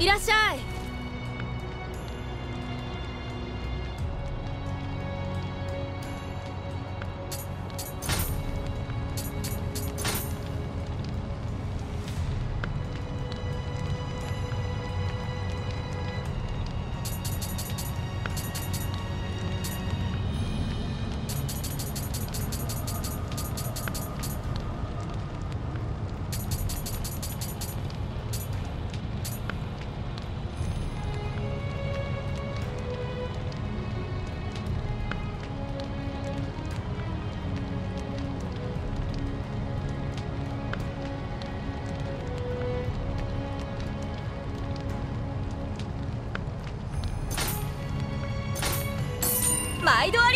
いらっしゃい。毎度あ